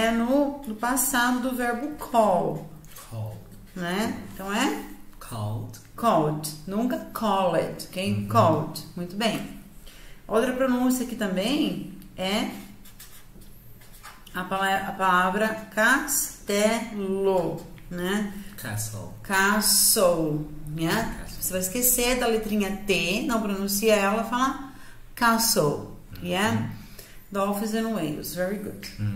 é no, no passado do verbo call, Call. né? Então é Called. called, nunca called, ok? Uhum. Called, muito bem. Outra pronúncia aqui também é a palavra, a palavra castelo, né? Castle. Castle, né? Você vai esquecer da letrinha T, não pronuncia ela, fala castle, uhum. yeah? Dolphins and whales, very good. Uhum.